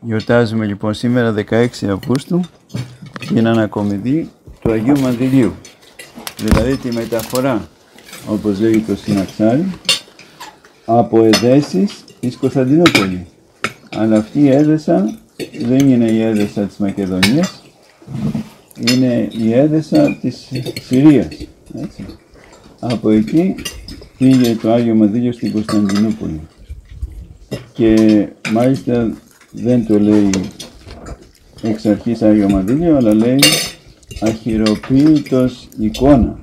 Γιορτάζουμε λοιπόν σήμερα 16 Αυγούστου την ανακομιδή του Αγίου Μανδυλίου. Δηλαδή τη μεταφορά, όπως λέγει το συναξάρι, από Εδέσης εις Κωνσταντινούπολη. Αλλά αυτή η Έδεσα δεν είναι η Έδεσα της Μακεδονίας, είναι η Έδεσα της Συρίας. Έτσι. Από εκεί πήγε το Άγιο Μανδύλιο στην Κωνσταντινούπολη. Και μάλιστα δεν το λέει εξ αρχής Άγιο Μανδύλιο, αλλά λέει αχυροποίητος εικόνα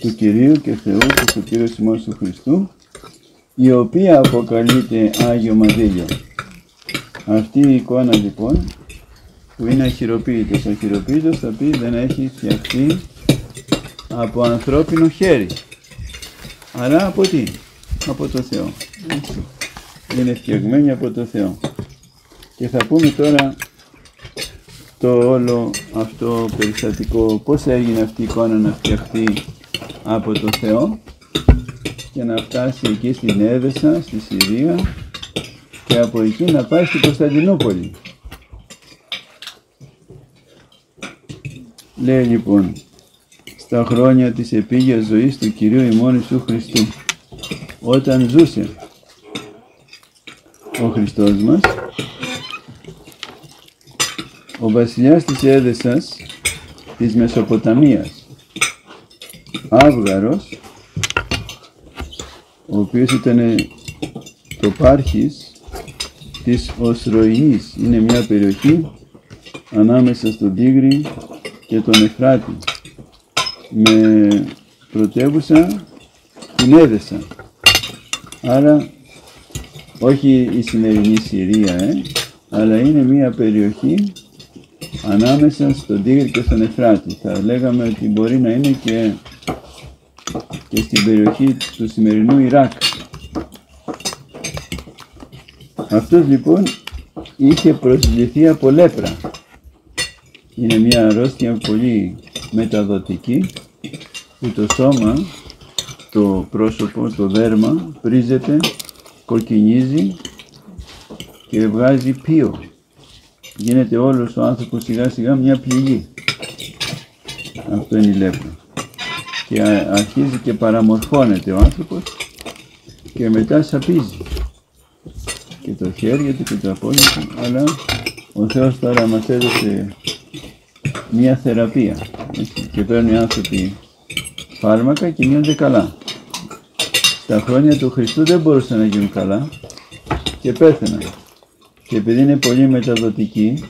του Κυρίου και Θεού και του Κύριου Σιμών του Χριστού, η οποία αποκαλείται Άγιο Μανδύλιο. Αυτή η εικόνα λοιπόν, που είναι αχυροποίητος, αχυροποίητος θα πει δεν έχει φτιαχτεί από ανθρώπινο χέρι. Αλλά από τι, από το Θεό. Είναι φτιαγμένη από το Θεό. Και θα πούμε τώρα το όλο αυτό περιστατικό, πώς έγινε αυτή η εικόνα να φτιαχτεί από το Θεό και να φτάσει εκεί στην Έδεσα, στη Συρία και από εκεί να πάει στην Κωνσταντινούπολη. Λέει λοιπόν, στα χρόνια της επίγειας ζωής του Κυρίου ημών Ιησού Χριστού, όταν ζούσε ο Χριστός μας, ο βασιλιάς της Έδεσας της Μεσοποταμίας, Άβγαρος, ο οποίος ήταν το πάρχης της Οσροϊνής, είναι μια περιοχή ανάμεσα στον Τίγρη και τον Εφράτη, με πρωτεύουσα την Έδεσα. Άρα, όχι η σημερινή Συρία, ε, αλλά είναι μια περιοχή ανάμεσα στον Τίγρη και στον Εφράτη. Θα λέγαμε ότι μπορεί να είναι και, και στην περιοχή του σημερινού Ιράκ. Αυτός λοιπόν είχε προσβληθεί από λέπρα. Είναι μια αρρώστια πολύ μεταδοτική που το σώμα, το πρόσωπο, το δέρμα πρίζεται, κοκκινίζει και βγάζει πίο γίνεται όλος ο άνθρωπος σιγά σιγά μια πληγή. Αυτό είναι η λέπρα. Και αρχίζει και παραμορφώνεται ο άνθρωπος και μετά σαπίζει. Και το χέρι του και το πόδια του, αλλά ο Θεός τώρα μας έδωσε μια θεραπεία. Έτσι, και παίρνουν οι άνθρωποι φάρμακα και γίνονται καλά. Στα χρόνια του Χριστού δεν μπορούσαν να γίνουν καλά και πέθαιναν και επειδή είναι πολύ μεταδοτικοί,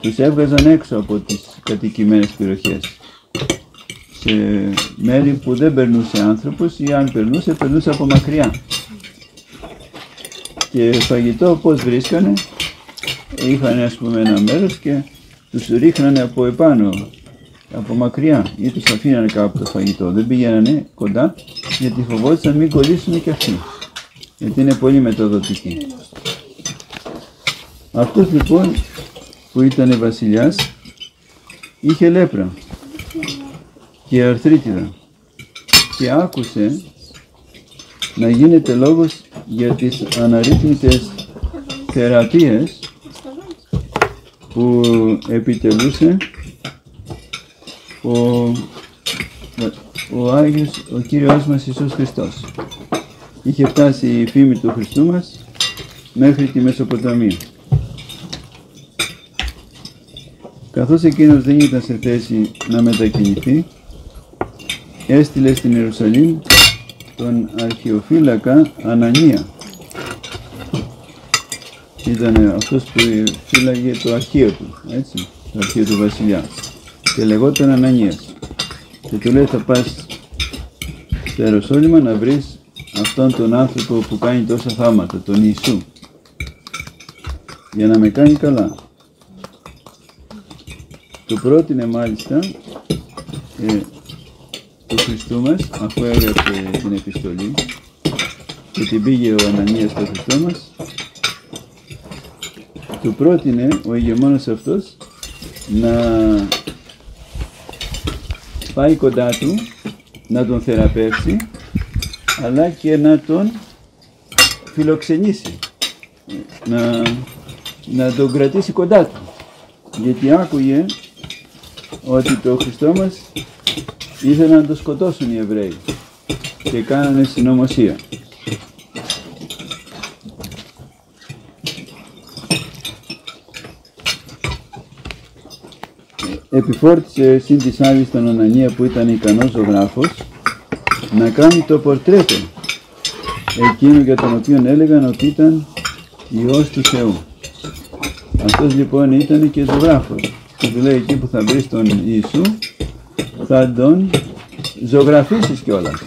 τους έβγαζαν έξω από τις κατοικημένες περιοχές σε μέρη που δεν περνούσε άνθρωπος ή αν περνούσε, περνούσε από μακριά. Και φαγητό πώς βρίσκανε, είχαν ας πούμε ένα μέρος και τους ρίχνανε από επάνω, από μακριά ή τους αφήνανε κάπου το φαγητό. Δεν πήγαινανε κοντά γιατί φοβόντουσαν μην κολλήσουν και αυτοί. Γιατί είναι πολύ μεταδοτικοί. Αυτός λοιπόν που ήταν βασιλιάς είχε λέπρα και αρθρίτιδα και άκουσε να γίνεται λόγος για τις αναρρύθμιτες θεραπείες που επιτελούσε ο, ο Άγιος, ο Κύριος μας Ιησούς Χριστός. Είχε φτάσει η φήμη του Χριστού μας μέχρι τη Μεσοποταμία. Καθώς εκείνος δεν ήταν σε θέση να μετακινηθεί, έστειλε στην Ιερουσαλήμ τον αρχιοφύλακα Ανανία. Ήταν αυτός που φύλαγε το αρχείο του, έτσι, το αρχείο του βασιλιά. Και λεγόταν Ανανίας. Και του λέει θα πας στο Ιεροσόλυμα να βρεις αυτόν τον άνθρωπο που κάνει τόσα θάματα, τον Ιησού, για να με κάνει καλά. Του πρότεινε μάλιστα ε, του Χριστού μας, αφού έγραψε την επιστολή και την πήγε ο Ανανίας στο Χριστό μας, του πρότεινε ο ηγεμόνας αυτός να πάει κοντά του, να τον θεραπεύσει, αλλά και να τον φιλοξενήσει, να να τον κρατήσει κοντά του. Γιατί άκουγε ότι το Χριστό μας ήθελαν να το σκοτώσουν οι Εβραίοι και κάνανε συνωμοσία. επιφόρτησε σύν της άλλης τον Ανανία που ήταν ικανός ζωγράφος να κάνει το πορτρέτο εκείνο για τον οποίο έλεγαν ότι ήταν Υιός του Θεού. Αυτός λοιπόν ήταν και ζωγράφος και του λέει εκεί που θα βρεις τον Ιησού θα τον ζωγραφίσεις κιόλας.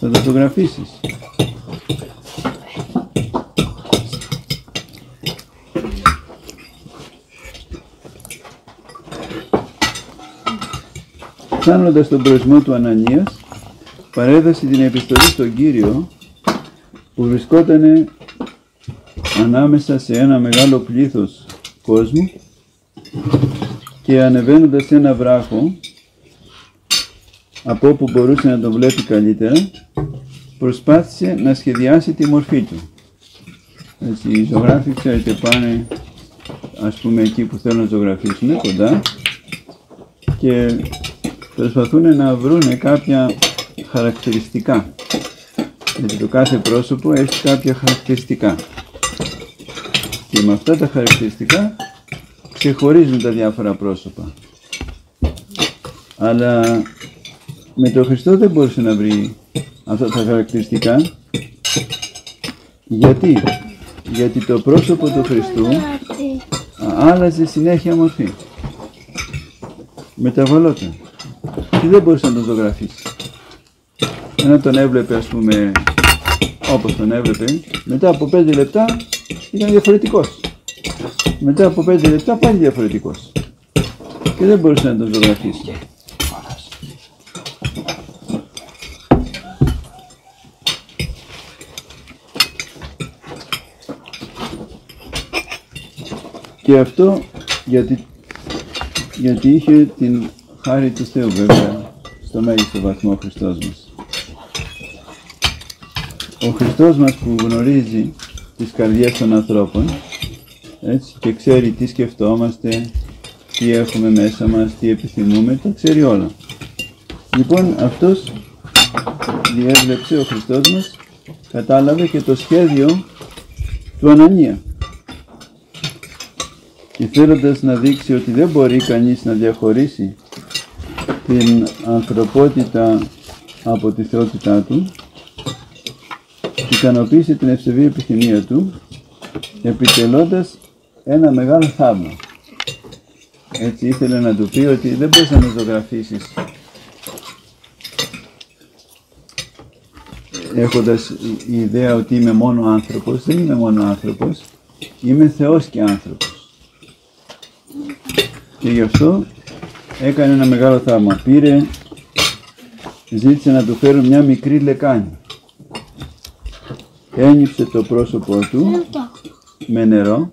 Θα τον ζωγραφίσεις. Φτάνοντας τον προορισμό του Ανανίας, παρέδωσε την επιστολή στον Κύριο που βρισκόταν ανάμεσα σε ένα μεγάλο πλήθος κόσμου και ανεβαίνοντας σε ένα βράχο από όπου μπορούσε να τον βλέπει καλύτερα προσπάθησε να σχεδιάσει τη μορφή του. Έτσι, οι ζωγράφοι ξέρετε πάνε ας πούμε εκεί που θέλουν να ζωγραφίσουν κοντά και προσπαθούν να βρουν κάποια χαρακτηριστικά. Γιατί το κάθε πρόσωπο έχει κάποια χαρακτηριστικά. Και με αυτά τα χαρακτηριστικά ξεχωρίζουν τα διάφορα πρόσωπα. Αλλά με τον Χριστό δεν μπορούσε να βρει αυτά τα χαρακτηριστικά. Γιατί, γιατί το πρόσωπο του Χριστού άλλαζε συνέχεια μορφή. Μεταβολόταν και δεν μπορούσε να τον ζωγραφίσει. Ενώ τον έβλεπε ας πούμε όπως τον έβλεπε, μετά από πέντε λεπτά ήταν διαφορετικός. Μετά από πέντε λεπτά πάλι διαφορετικός. Και δεν μπορούσε να τον ζωγραφίσει. Και αυτό γιατί, γιατί είχε την χάρη του Θεού βέβαια, στο μέγιστο βαθμό ο Χριστός μας. Ο Χριστός μας που γνωρίζει τις καρδιές των ανθρώπων έτσι, και ξέρει τι σκεφτόμαστε, τι έχουμε μέσα μας, τι επιθυμούμε, το ξέρει όλα. Λοιπόν, αυτός διέβλεψε ο Χριστός μας, κατάλαβε και το σχέδιο του Ανανία. Και θέλοντας να δείξει ότι δεν μπορεί κανείς να διαχωρίσει την ανθρωπότητα από τη θεότητά του, ικανοποίησε την ευσεβή επιθυμία του, επιτελώντας ένα μεγάλο θαύμα. Έτσι ήθελε να του πει ότι δεν μπορείς να με ζωγραφίσεις έχοντας η ιδέα ότι είμαι μόνο άνθρωπος, δεν είμαι μόνο άνθρωπος, είμαι Θεός και άνθρωπος. Και γι' αυτό έκανε ένα μεγάλο θαύμα. Πήρε, ζήτησε να του φέρουν μια μικρή λεκάνη. Ένιψε το πρόσωπό του με νερό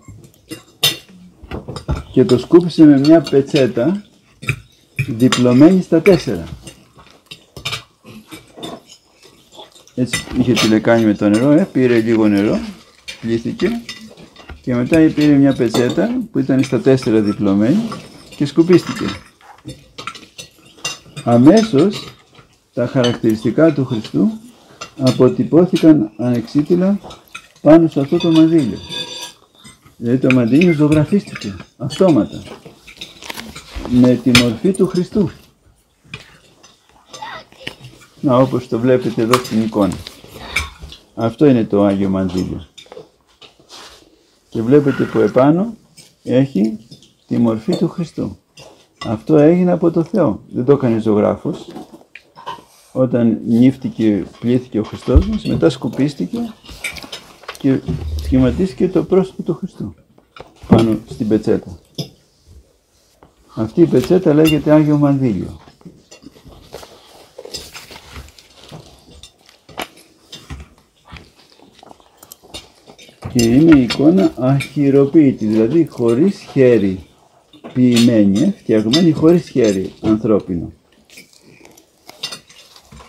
και το σκούπισε με μια πετσέτα διπλωμένη στα τέσσερα. Έτσι είχε τη λεκάνη με το νερό, ε, πήρε λίγο νερό, πλήθηκε και μετά πήρε μια πετσέτα που ήταν στα τέσσερα διπλωμένη και σκουπίστηκε. Αμέσως τα χαρακτηριστικά του Χριστού αποτυπώθηκαν ανεξίτηλα πάνω σε αυτό το μαντήλιο. Δηλαδή το μαντήλιο ζωγραφίστηκε αυτόματα με τη μορφή του Χριστού. Να όπως το βλέπετε εδώ στην εικόνα. Αυτό είναι το Άγιο Μαντήλιο. Και βλέπετε που επάνω έχει τη μορφή του Χριστού. Αυτό έγινε από το Θεό. Δεν το έκανε ζωγράφος. Όταν νύφτηκε, πλήθηκε ο Χριστός μας, μετά σκουπίστηκε και σχηματίστηκε το πρόσωπο του Χριστού πάνω στην πετσέτα. Αυτή η πετσέτα λέγεται Άγιο Μανδύλιο. Και είναι η εικόνα αχυροποίητη, δηλαδή χωρίς χέρι ποιημένη, φτιαγμένη χωρίς χέρι ανθρώπινο.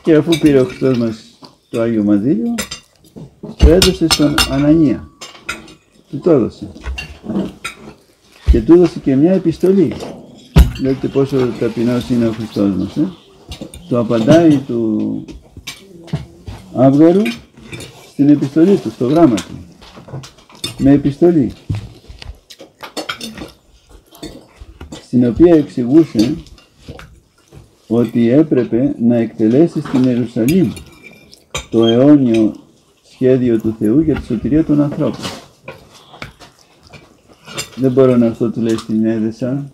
Και αφού πήρε ο Χριστός μας το Άγιο Μαδίλιο, το έδωσε στον Ανανία. Του το έδωσε. και του έδωσε και μια επιστολή. Βλέπετε πόσο ταπεινός είναι ο Χριστός μας. Ε; Το απαντάει του Άβγαρου στην επιστολή του, στο γράμμα του. Με επιστολή. Στην οποία εξηγούσε ότι έπρεπε να εκτελέσει στην Ιερουσαλήμ το αιώνιο σχέδιο του Θεού για τη σωτηρία των ανθρώπων. Δεν μπορώ να αυτό του λέει στην Έδεσα,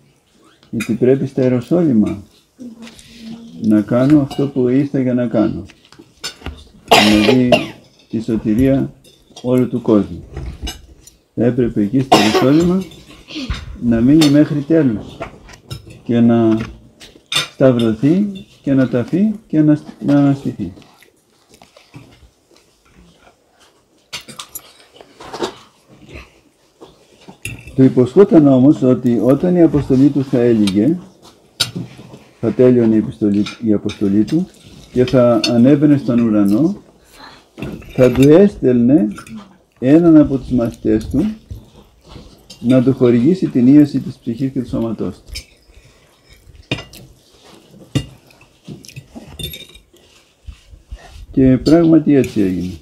γιατί πρέπει στα Ιεροσόλυμα να κάνω αυτό που ήρθα για να κάνω. Δηλαδή τη σωτηρία όλου του κόσμου. Θα έπρεπε εκεί στο Ιεροσόλυμα να μείνει μέχρι τέλους και να σταυρωθεί και να ταφεί και να, να αναστηθεί. Του υποσχόταν όμως ότι όταν η αποστολή του θα έλυγε, θα τέλειωνε η, επιστολή, η αποστολή του και θα ανέβαινε στον ουρανό, θα του έστελνε έναν από τους μαθητές του να του χορηγήσει την ίαση της ψυχής και του σώματός του. Και πράγματι έτσι έγινε.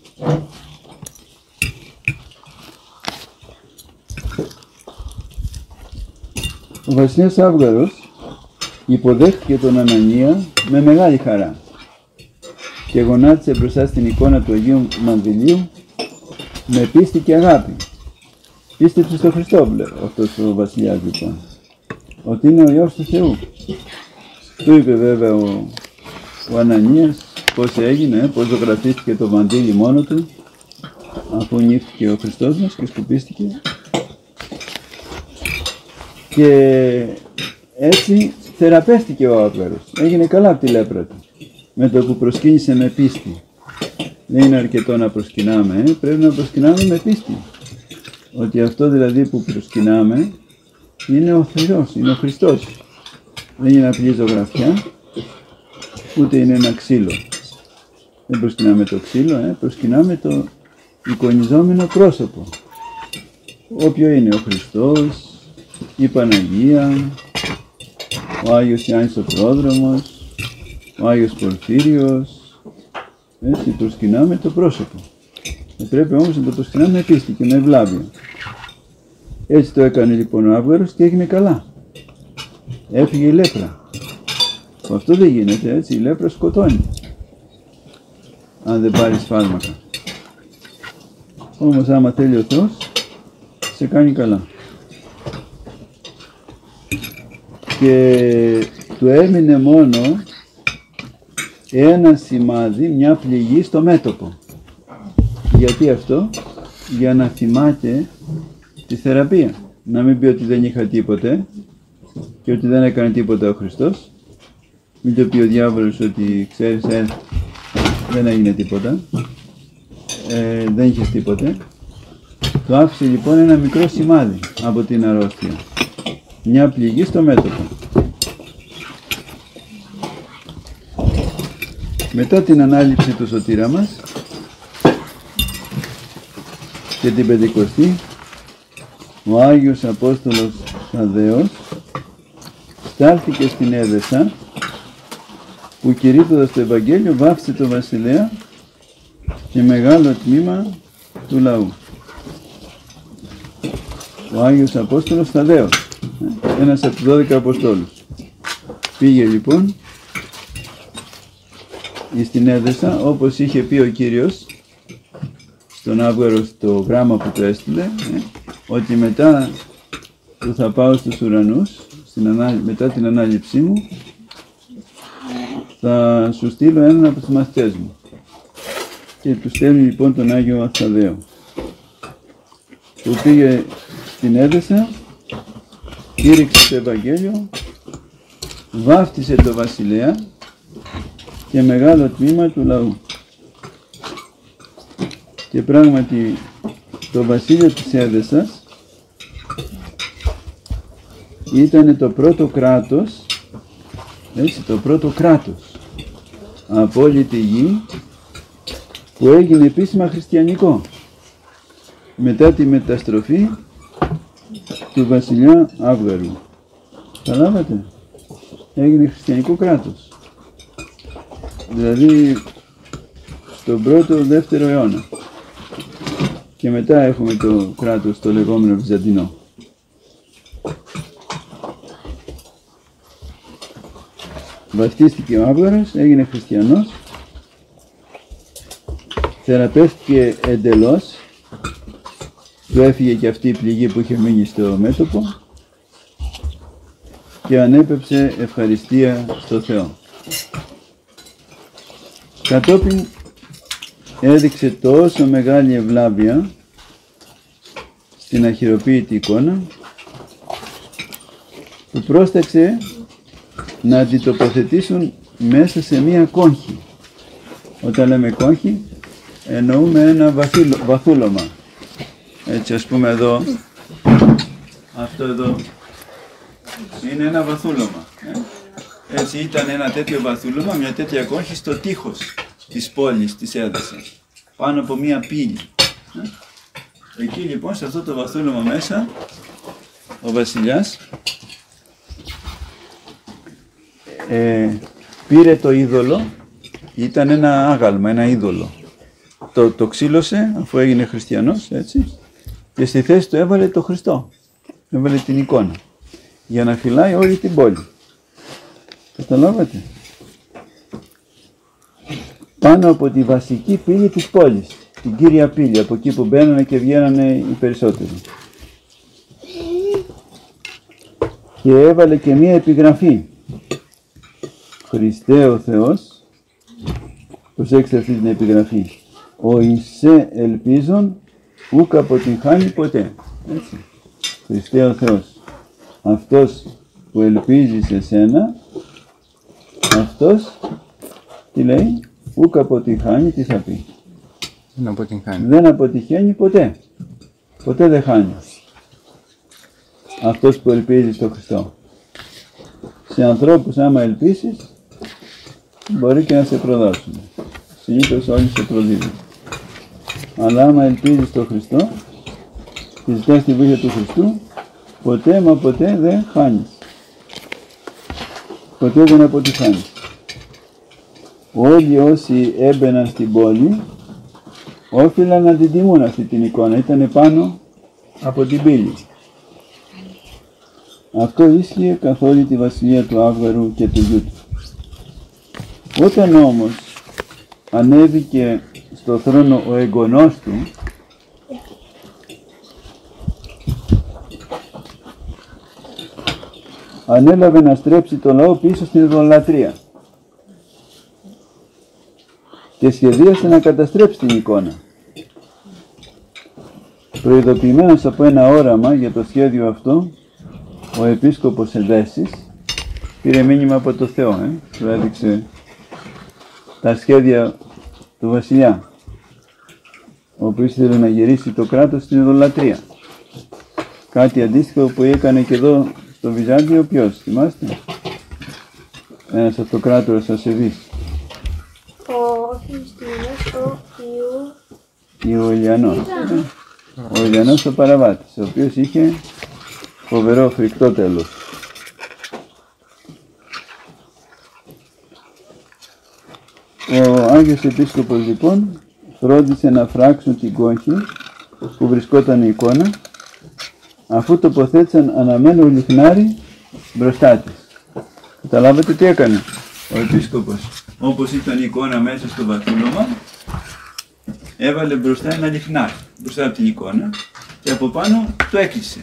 Ο βασιλιάς Άβγαρος υποδέχτηκε τον Ανανία με μεγάλη χαρά και γονάτισε μπροστά στην εικόνα του Αγίου Μανδυλίου με πίστη και αγάπη. Πίστεψε στο Χριστό αυτός ο βασιλιάς λοιπόν, ότι είναι ο Υιός του Θεού. Του είπε βέβαια ο, ο Ανανίας πώς έγινε, πώς ζωγραφίστηκε το μαντήλι μόνο του αφού νύχτηκε ο Χριστός μας και σκουπίστηκε και έτσι θεραπεύτηκε ο άπλαρος. Έγινε καλά από τη λέπρα του. Με το που προσκύνησε με πίστη. Δεν είναι αρκετό να προσκυνάμε, ε; πρέπει να προσκυνάμε με πίστη. Ότι αυτό δηλαδή που προσκυνάμε είναι ο Θεός, είναι ο Χριστός. Δεν είναι απλή ζωγραφιά, ούτε είναι ένα ξύλο. Δεν προσκυνάμε το ξύλο, ε; προσκυνάμε το εικονιζόμενο πρόσωπο. Όποιο είναι ο Χριστός, η Παναγία, ο Άγιος Ιάννης ο Πρόδρομος, ο Άγιος Πορφύριος, έτσι προσκυνάμε το πρόσωπο. Ε, πρέπει όμως να το προσκυνάμε με πίστη και με ευλάβεια. Έτσι το έκανε λοιπόν ο Άβγαρος και έγινε καλά. Έφυγε η λέπρα. Αυτό δεν γίνεται έτσι, η λέπρα σκοτώνει. Αν δεν πάρεις φάρμακα. Όμως άμα θέλει ο Θεός, σε κάνει καλά. Και του έμεινε μόνο ένα σημάδι, μια πληγή στο μέτωπο. Γιατί αυτό, για να θυμάται τη θεραπεία. Να μην πει ότι δεν είχα τίποτε και ότι δεν έκανε τίποτα ο Χριστός. Μην το πει ο διάβολος ότι ξέρεις, ε, δεν έγινε τίποτα. Ε, δεν είχες τίποτε. Το άφησε λοιπόν ένα μικρό σημάδι από την αρρώστια μια πληγή στο μέτωπο. Μετά την ανάληψη του σωτήρα μας και την Πεντηκοστή, ο Άγιος Απόστολος Θαδέος στάλθηκε στην Έδεσα που κηρύττοντας το Ευαγγέλιο βάφησε το βασιλέα και μεγάλο τμήμα του λαού. Ο Άγιος Απόστολος Θαδέος ένας από τους 12 Αποστόλους. Πήγε λοιπόν στην Έδεσα όπως είχε πει ο Κύριος στον Άβγαρο στο γράμμα που του έστειλε ε, ότι μετά που θα πάω στους ουρανούς στην μετά την ανάληψή μου θα σου στείλω έναν από τους μαθητές μου. Και τους στέλνει λοιπόν τον Άγιο Αθαδαίο που πήγε στην Έδεσα κήρυξε το Ευαγγέλιο, βάφτισε το βασιλέα και μεγάλο τμήμα του λαού. Και πράγματι το βασίλειο της Έδεσας ήταν το πρώτο κράτος, έτσι, το πρώτο κράτος από όλη τη γη που έγινε επίσημα χριστιανικό. Μετά τη μεταστροφή του βασιλιά Άβγαρου. Καταλάβατε. Έγινε χριστιανικό κράτος. Δηλαδή στον πρώτο δεύτερο αιώνα. Και μετά έχουμε το κράτος το λεγόμενο Βυζαντινό. Βαστίστηκε ο Άβγαρος, έγινε χριστιανός, θεραπεύτηκε εντελώς, του έφυγε και αυτή η πληγή που είχε μείνει στο μέτωπο και ανέπεψε ευχαριστία στο Θεό. Κατόπιν έδειξε τόσο μεγάλη ευλάβεια στην αχυροποίητη εικόνα που πρόσταξε να αντιτοποθετήσουν μέσα σε μία κόγχη. Όταν λέμε κόγχη εννοούμε ένα βαθύλο, βαθούλωμα. Έτσι ας πούμε εδώ, αυτό εδώ είναι ένα βαθούλωμα. Ε. Έτσι ήταν ένα τέτοιο βαθούλωμα, μια τέτοια κόγχη στο τείχος της πόλης της έδωσε, πάνω από μία πύλη. Ε. Εκεί λοιπόν σε αυτό το βαθούλωμα μέσα ο βασιλιάς ε, πήρε το είδωλο, ήταν ένα άγαλμα, ένα είδωλο. Το, το ξύλωσε αφού έγινε χριστιανός, έτσι, και στη θέση του έβαλε το Χριστό. Έβαλε την εικόνα. Για να φυλάει όλη την πόλη. Καταλάβατε; Πάνω από τη βασική πύλη της πόλης. Την κύρια πύλη, από εκεί που μπαίνανε και βγαίνανε οι περισσότεροι. Και έβαλε και μία επιγραφή Χριστέ ο Θεός, προσέξτε αυτή την επιγραφή, ο Ισέ ελπίζων ούκ αποτυγχάνει ποτέ. Έτσι. Χριστέ ο Θεός, αυτός που ελπίζει σε σένα, αυτός τι λέει, ούκ αποτυγχάνει, τι θα πει. Δεν αποτυγχάνει. Δεν αποτυχαίνει ποτέ. Ποτέ δεν χάνει. Αυτός που ελπίζει στο Χριστό. Σε ανθρώπους άμα ελπίσεις, μπορεί και να σε προδώσουν. Συνήθως όλοι σε προδίδουν. Αλλά άμα ελπίζεις στον Χριστό και ζητάς τη βοήθεια του Χριστού, ποτέ μα ποτέ δεν χάνεις. Ποτέ δεν αποτυχάνεις. Όλοι όσοι έμπαιναν στην πόλη, όφυλαν να την τιμούν αυτή την εικόνα. Ήταν πάνω από την πύλη. Αυτό ίσχυε καθ' όλη τη βασιλεία του Άβγαρου και του γιού του. Όταν όμως ανέβηκε στο θρόνο ο εγγονός του, ανέλαβε να στρέψει το λαό πίσω στην ειδωλατρία και σχεδίασε να καταστρέψει την εικόνα. Προειδοποιημένος από ένα όραμα για το σχέδιο αυτό, ο επίσκοπος Εδέσης πήρε μήνυμα από το Θεό, ε, του έδειξε τα σχέδια του βασιλιά, ο οποίος ήθελε να γυρίσει το κράτος στην ειδωλατρία. Κάτι αντίστοιχο που έκανε και εδώ στο Βυζάντιο ποιος, θυμάστε, ένας αυτοκράτορας ασεβής. Ο Χριστίνος, ο Ιου... Ιουλιανός. ε. Ο Ιουλιανός ο παραβάτης, ο οποίος είχε φοβερό φρικτό τέλος. Ο Άγιος Επίσκοπος λοιπόν φρόντισε να φράξουν την κόχη που βρισκόταν η εικόνα αφού τοποθέτησαν αναμένο λιχνάρι μπροστά της. Καταλάβατε τι έκανε ο Επίσκοπος; Όπως ήταν η εικόνα μέσα στο βαθούλωμα έβαλε μπροστά ένα λιχνάρι μπροστά από την εικόνα και από πάνω το έκλεισε.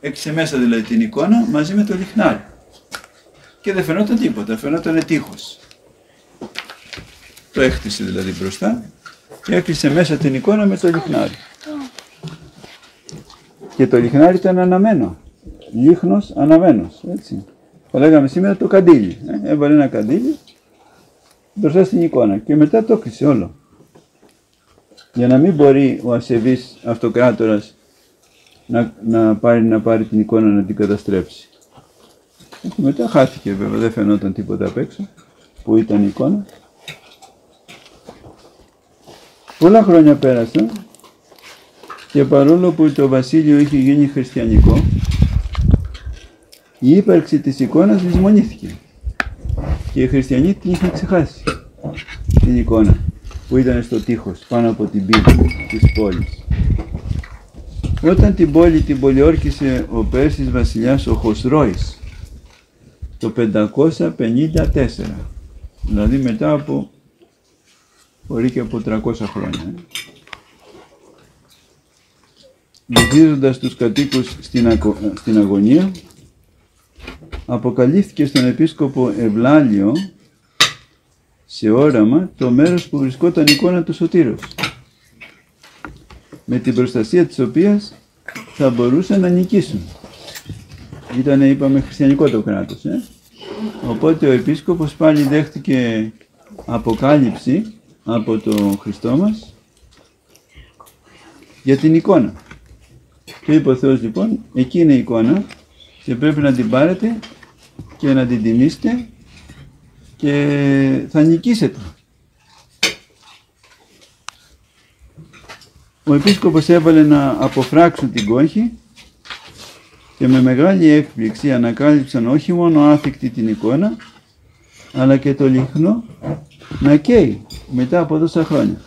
Έκλεισε μέσα δηλαδή την εικόνα μαζί με το λιχνάρι. Και δεν φαινόταν τίποτα, φαινόταν τείχος. Το έκτισε δηλαδή μπροστά και έκλεισε μέσα την εικόνα με το λιχνάρι. Και το λιχνάρι ήταν αναμένο. Λίχνος αναμένος, έτσι. Το λέγαμε σήμερα το καντήλι. Ε. Έβαλε ένα καντήλι μπροστά στην εικόνα και μετά το έκλεισε όλο. Για να μην μπορεί ο ασεβής αυτοκράτορας να, να, πάρει, να πάρει την εικόνα να την καταστρέψει. Και μετά χάθηκε βέβαια, δεν φαινόταν τίποτα απ' έξω που ήταν η εικόνα. Πολλά χρόνια πέρασαν Και παρόλο που το βασίλειο είχε γίνει χριστιανικό, η ύπαρξη της εικόνας λησμονήθηκε. Και οι χριστιανοί την είχαν ξεχάσει την εικόνα που ήταν στο τείχος πάνω από την πύλη της πόλης. Όταν την πόλη την πολιόρκησε ο Πέρσης βασιλιάς ο Χοσρόης το 554, δηλαδή μετά από μπορεί και από 300 χρόνια. Βυθίζοντας τους κατοίκους στην, στην αγωνία, αποκαλύφθηκε στον επίσκοπο Ευλάλιο σε όραμα το μέρος που βρισκόταν η εικόνα του Σωτήρος με την προστασία της οποίας θα μπορούσαν να νικήσουν. Ήταν, είπαμε, χριστιανικό το κράτος. Ε; Οπότε ο επίσκοπος πάλι δέχτηκε αποκάλυψη από το Χριστό μας για την εικόνα. Και είπε ο Θεός λοιπόν, εκεί είναι η εικόνα και πρέπει να την πάρετε και να την τιμήσετε και θα νικήσετε. Ο επίσκοπος έβαλε να αποφράξουν την κόχη και με μεγάλη έκπληξη ανακάλυψαν όχι μόνο άθικτη την εικόνα αλλά και το λιχνό να καίει μετά από τόσα χρόνια.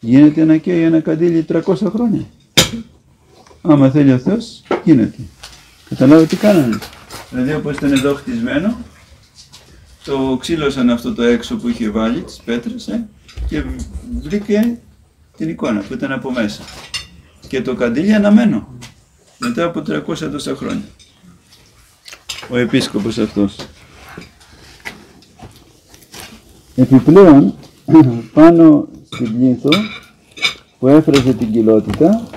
Γίνεται να καίει ένα καντήλι 300 χρόνια. Άμα θέλει ο Θεός, γίνεται. Καταλάβω τι κάνανε; Δηλαδή όπως ήταν εδώ χτισμένο, το ξύλωσαν αυτό το έξω που είχε βάλει, τις πέτρες, ε, και βρήκε την εικόνα που ήταν από μέσα. Και το καντήλι αναμένο, μετά από 300 τόσα χρόνια. Ο επίσκοπος αυτός. Επιπλέον, πάνω στην πλήθο που έφραζε την κοιλότητα,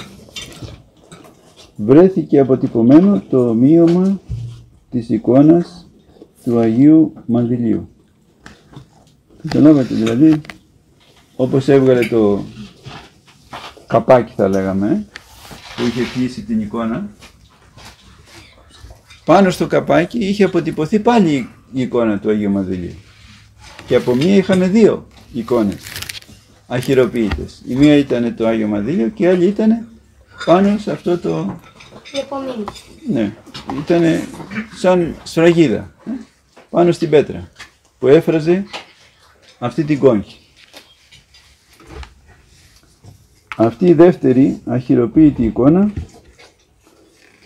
βρέθηκε αποτυπωμένο το ομοίωμα της εικόνας του Αγίου Μανδυλίου. Καταλάβατε δηλαδή, όπως έβγαλε το καπάκι θα λέγαμε, που είχε κλείσει την εικόνα, πάνω στο καπάκι είχε αποτυπωθεί πάλι η εικόνα του Αγίου Μανδυλίου. Και από μία είχαμε δύο εικόνες αχυροποίητες. Η μία ήταν το Άγιο Μαδίλιο και η άλλη ήταν πάνω σε αυτό το... Ναι, ήταν σαν σφραγίδα, ε, πάνω στην πέτρα, που έφραζε αυτή την κόγχη. Αυτή η δεύτερη αχυροποίητη εικόνα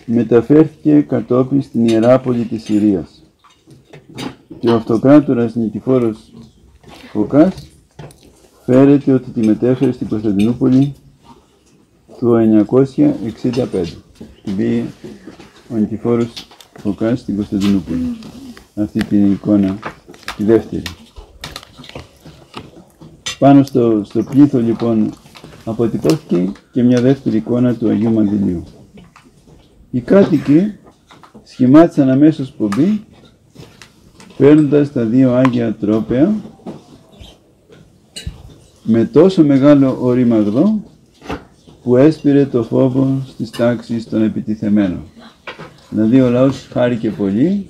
μεταφέρθηκε κατόπιν στην Ιεράπολη της Συρίας. Και ο αυτοκράτορας Νικηφόρος Φωκάς φέρεται ότι τη μετέφερε στην Κωνσταντινούπολη το 965. Την πήγε ο Νικηφόρος Φωκάς στην Κωνσταντινούπολη. Αυτή την εικόνα, τη δεύτερη. Πάνω στο, στο πλήθο λοιπόν αποτυπώθηκε και μια δεύτερη εικόνα του Αγίου Μαντιλίου. Οι κάτοικοι σχημάτισαν αμέσως πομπή παίρνοντας τα δύο Άγια Τρόπαια με τόσο μεγάλο οριμαγδό που έσπηρε το φόβο στις τάξεις των επιτιθεμένων. Δηλαδή ο λαός χάρηκε πολύ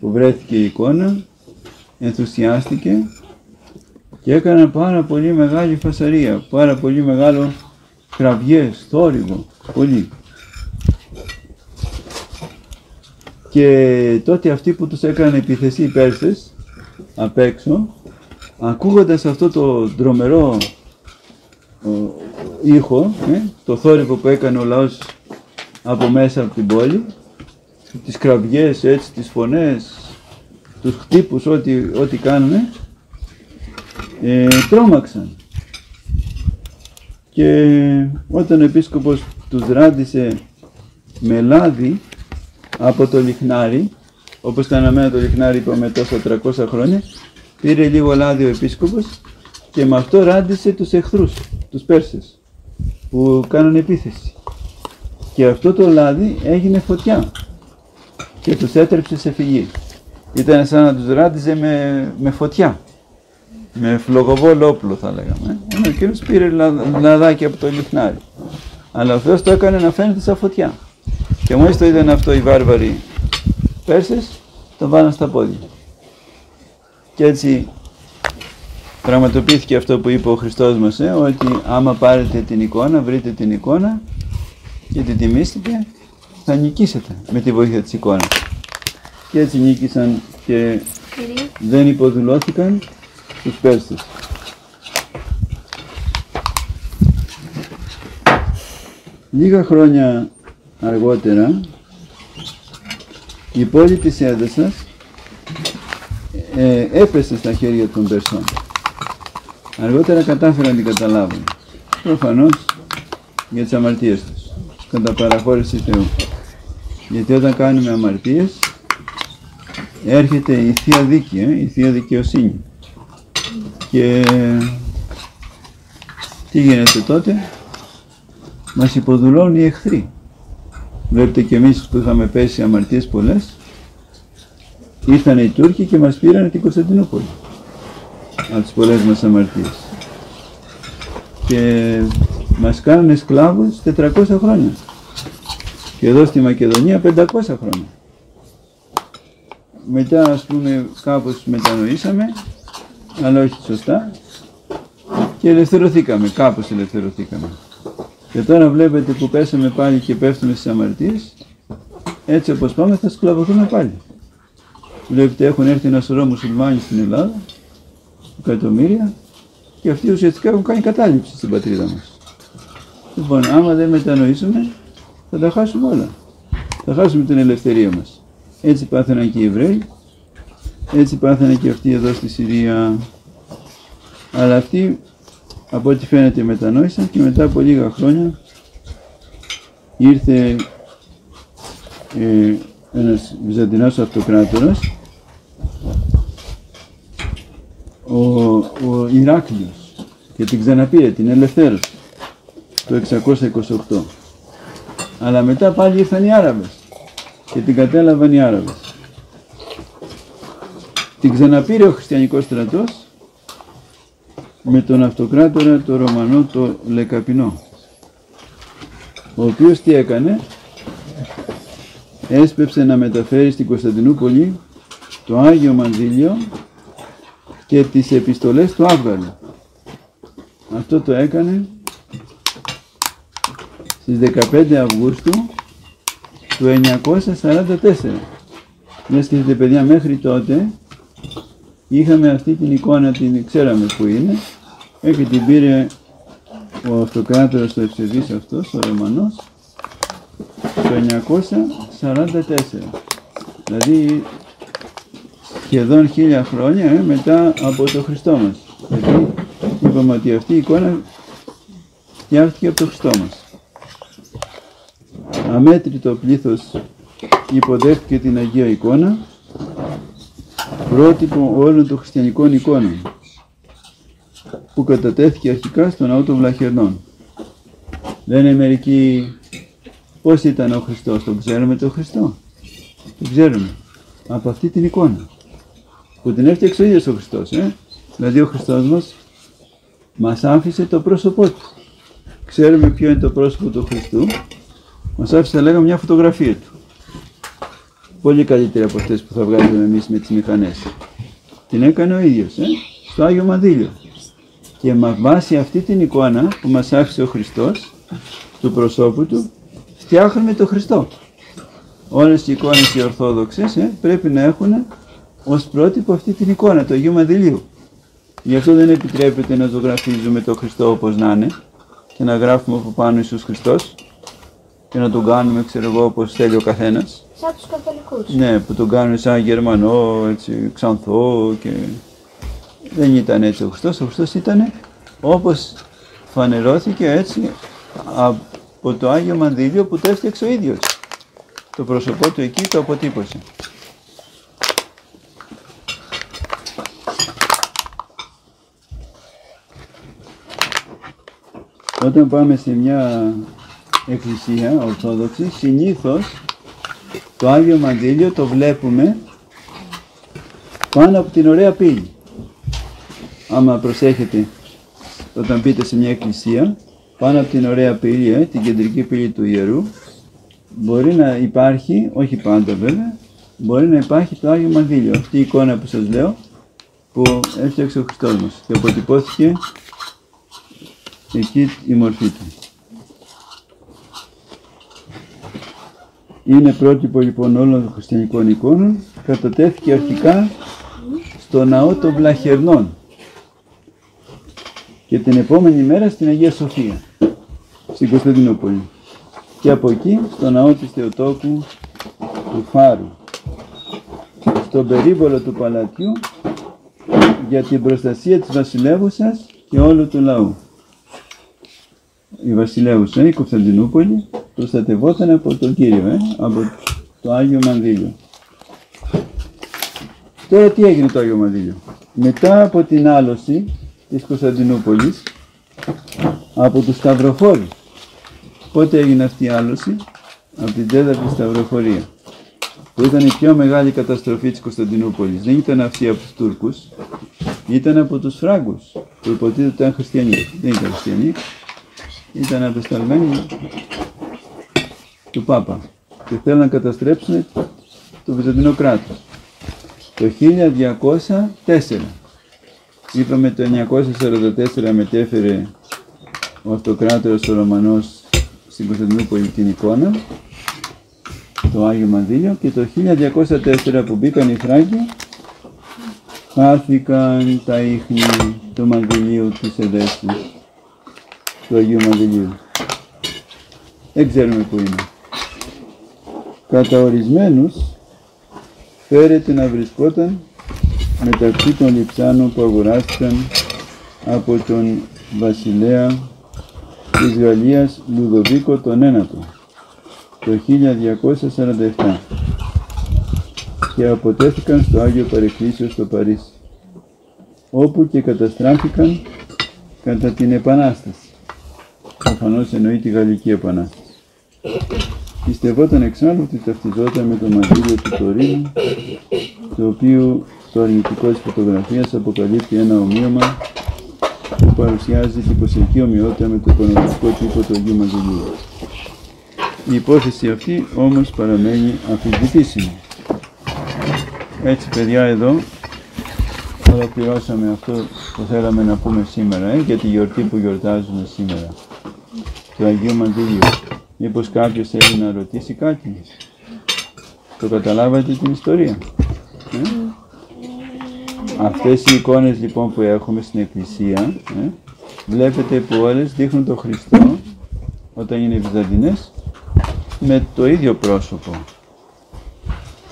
που βρέθηκε η εικόνα, ενθουσιάστηκε και έκανε πάρα πολύ μεγάλη φασαρία, πάρα πολύ μεγάλο κραυγές, θόρυβο, πολύ. Και τότε αυτοί που τους έκανε επιθεσή οι Πέρσες απ' έξω, ακούγοντας αυτό το δρομερό ήχο, ε, το θόρυβο που έκανε ο λαός από μέσα από την πόλη, τις κραυγές έτσι, τις φωνές, τους χτύπους, ό,τι, ό,τι κάνουν, ε, τρόμαξαν. Και όταν ο επίσκοπος τους ράντισε με λάδι από το λιχνάρι, όπως ήταν αναμένα το λιχνάρι είπαμε τόσα 300 χρόνια, πήρε λίγο λάδι ο επίσκοπος και με αυτό ράντισε τους εχθρούς, τους Πέρσες, που κάνανε επίθεση. Και αυτό το λάδι έγινε φωτιά και τους έτρεψε σε φυγή. Ήταν σαν να τους ράντιζε με, με φωτιά, με φλογοβόλο όπλο θα λέγαμε. Ενώ ο κύριος πήρε λαδάκι από το λιχνάρι. Αλλά ο Θεός το έκανε να φαίνεται σαν φωτιά. Και μόλις το είδαν αυτό οι βάρβαροι Πέρσες, το βάλαν στα πόδια. Και έτσι πραγματοποιήθηκε αυτό που είπε ο Χριστός μας, ε, ότι άμα πάρετε την εικόνα, βρείτε την εικόνα και την τιμήσετε, θα νικήσετε με τη βοήθεια της εικόνας. Και έτσι νίκησαν και δεν υποδουλώθηκαν στους Πέρσες. Λίγα χρόνια αργότερα η πόλη της Έδεσας ε, έπεσε στα χέρια των Περσών. Αργότερα κατάφεραν να την καταλάβουν. Προφανώς για τις αμαρτίες τους. Κατά παραχώρηση Θεού. Γιατί όταν κάνουμε αμαρτίες έρχεται η Θεία Δίκη, ε, η Θεία Δικαιοσύνη. Και τι γίνεται τότε, μας υποδουλώνουν οι εχθροί. Βλέπετε και εμείς που είχαμε πέσει αμαρτίες πολλές, ήρθαν οι Τούρκοι και μας πήραν την Κωνσταντινούπολη από τις πολλές μας αμαρτίες. Και μας κάνουν σκλάβους 400 χρόνια. Και εδώ στη Μακεδονία 500 χρόνια. Μετά ας πούμε κάπως μετανοήσαμε, αλλά όχι σωστά, και ελευθερωθήκαμε, κάπως ελευθερωθήκαμε. Και τώρα βλέπετε που πέσαμε πάλι και πέφτουμε στις αμαρτίες, έτσι όπως πάμε θα σκλαβωθούμε πάλι. Βλέπετε έχουν έρθει ένας σωρό μουσουλμάνοι στην Ελλάδα, εκατομμύρια, και αυτοί ουσιαστικά έχουν κάνει κατάληψη στην πατρίδα μας. Λοιπόν, άμα δεν μετανοήσουμε, θα τα χάσουμε όλα. Θα χάσουμε την ελευθερία μας. Έτσι πάθαιναν και οι Εβραίοι, έτσι πάθαιναν και αυτοί εδώ στη Συρία. Αλλά αυτοί από ό,τι φαίνεται μετανόησαν και μετά από λίγα χρόνια ήρθε ε, ένας Βυζαντινός αυτοκράτορας ο, ο Ηράκλειος και την ξαναπήρε, την ελευθέρωσε το 628 αλλά μετά πάλι ήρθαν οι Άραβες και την κατέλαβαν οι Άραβες. Την ξαναπήρε ο χριστιανικός στρατός με τον αυτοκράτορα το Ρωμανό το Λεκαπινό ο οποίος τι έκανε; Έσπευσε να μεταφέρει στην Κωνσταντινούπολη το Άγιο Μανδύλιο και τις επιστολές του Άβγαλου. Αυτό το έκανε στις 15 Αυγούστου του 944. Μια σκεφτείτε παιδιά μέχρι τότε είχαμε αυτή την εικόνα, την ξέραμε που είναι και την πήρε ο αυτοκράτορας του Ευσεβής αυτός, ο Ρωμανός, το 944. Δηλαδή σχεδόν χίλια χρόνια ε, μετά από το Χριστό μας. Γιατί είπαμε ότι αυτή η εικόνα φτιάχτηκε από το Χριστό μας. Αμέτρητο πλήθος υποδέχτηκε την Αγία εικόνα, πρότυπο όλων των χριστιανικών εικόνων που κατατέθηκε αρχικά στον ναό των Βλαχερνών. Λένε μερικοί πώς ήταν ο Χριστός, τον ξέρουμε τον Χριστό. Τον ξέρουμε. Από αυτή την εικόνα. Που την έφτιαξε ο ίδιος ο Χριστός. Ε; Δηλαδή ο Χριστός μας μας άφησε το πρόσωπό του. Ξέρουμε ποιο είναι το πρόσωπο του Χριστού. Μας άφησε λέγαμε μια φωτογραφία του. Πολύ καλύτερη από αυτές που θα βγάζουμε εμείς με τις μηχανές. Την έκανε ο ίδιος, ε; στο Άγιο Μαδίλιο. Και με βάση αυτή την εικόνα που μας άφησε ο Χριστός, του προσώπου του, φτιάχνουμε τον Χριστό. Όλες οι εικόνες οι Ορθόδοξες ε, πρέπει να έχουν ως πρότυπο αυτή την εικόνα, το Αγίου Μαδηλίου. Γι' αυτό δεν επιτρέπεται να ζωγραφίζουμε τον Χριστό όπως να είναι και να γράφουμε από πάνω Ιησούς Χριστός και να τον κάνουμε, ξέρω εγώ, όπως θέλει ο καθένας. Σαν τους καθολικούς. Ναι, που τον κάνουν σαν Γερμανό, έτσι, ξανθό και δεν ήταν έτσι ο Χριστός, ο Χριστός ήταν όπως φανερώθηκε έτσι από το Άγιο Μανδύλιο που το έφτιαξε ο ίδιος. Το πρόσωπό του εκεί το αποτύπωσε. Όταν πάμε σε μια εκκλησία ορθόδοξη, συνήθως το Άγιο Μανδύλιο το βλέπουμε πάνω από την ωραία πύλη. Άμα προσέχετε όταν πείτε σε μια εκκλησία πάνω από την ωραία πύλη, ε, την κεντρική πύλη του ιερού μπορεί να υπάρχει, όχι πάντα βέβαια μπορεί να υπάρχει το Άγιο Μανδύλιο αυτή η εικόνα που σας λέω που έφτιαξε ο Χριστός μας και αποτυπώθηκε εκεί η μορφή του. Είναι πρότυπο λοιπόν όλων των χριστιανικών εικόνων, κατατέθηκε αρχικά στο ναό των Βλαχερνών και την επόμενη μέρα στην Αγία Σοφία, στην Κωνσταντινούπολη. Και από εκεί στο ναό της Θεοτόκου του Φάρου, στον περίβολο του παλατιού για την προστασία της βασιλεύουσας και όλου του λαού. Η βασιλεύουσα, η Κωνσταντινούπολη, προστατευόταν από τον Κύριο, ε, από το Άγιο Μανδύλιο. Τώρα τι έγινε το Άγιο Μανδύλιο; Μετά από την άλωση της Κωνσταντινούπολης, από τους Σταυροφόρους. Πότε έγινε αυτή η άλωση, από την τέταρτη Σταυροφορία, που ήταν η πιο μεγάλη καταστροφή της Κωνσταντινούπολης. Δεν ήταν αυτή από τους Τούρκους, ήταν από τους Φράγκους, που υποτίθεται ήταν χριστιανοί. Δεν ήταν χριστιανοί, ήταν απεσταλμένοι του Πάπα και θέλουν να καταστρέψουν το Βυζαντινό κράτος. Το 1204, είπαμε το 944 μετέφερε ο αυτοκράτορας ο Ρωμανός στην Κωνσταντινούπολη την εικόνα, το Άγιο Μανδύλιο και το 1204 που μπήκαν οι Φράγκοι χάθηκαν τα ίχνη του Μανδυλίου της Εδέστης, του Αγίου Μανδυλίου. Δεν ξέρουμε πού είναι κατά ορισμένους φέρεται να βρισκόταν μεταξύ των λιψάνων που αγοράστηκαν από τον βασιλέα της Γαλλίας Λουδοβίκο τον Ένατο το 1247 και αποτέθηκαν στο Άγιο Παρεκκλήσιο στο Παρίσι όπου και καταστράφηκαν κατά την Επανάσταση. Προφανώς εννοεί τη Γαλλική Επανάσταση. Πιστευόταν εξάλλου ότι ταυτιζόταν με το μαγείριο του Τωρίνου, το οποίο το αρνητικό της φωτογραφίας αποκαλύπτει ένα ομοίωμα που παρουσιάζει την προσεκτική ομοιότητα με το οικονομικό τύπο του Αγίου Μαγειρίου. Η υπόθεση αυτή όμως παραμένει αμφισβητήσιμη. Έτσι παιδιά εδώ ολοκληρώσαμε αυτό που θέλαμε να πούμε σήμερα ε, για τη γιορτή που γιορτάζουμε σήμερα του Αγίου Μαντήλιου. Μήπως κάποιος θέλει να ρωτήσει κάτι; Το καταλάβατε την ιστορία; Ε; Αυτές οι εικόνες λοιπόν που έχουμε στην εκκλησία, ε; βλέπετε που όλες δείχνουν τον Χριστό όταν είναι βυζαντινές με το ίδιο πρόσωπο.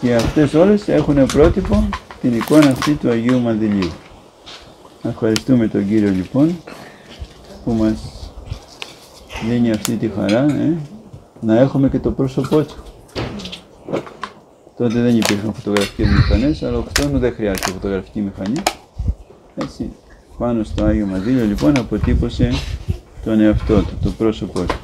Και αυτές όλες έχουν πρότυπο την εικόνα αυτή του Αγίου Μανδυλίου. Ευχαριστούμε τον Κύριο λοιπόν που μας δίνει αυτή τη χαρά ε, να έχουμε και το πρόσωπό του. Τότε δεν υπήρχαν φωτογραφικές μηχανές, αλλά ο Χριστός δεν χρειάζεται φωτογραφική μηχανή. Έτσι, πάνω στο Άγιο Μαδίλιο λοιπόν αποτύπωσε τον εαυτό του, το πρόσωπό του.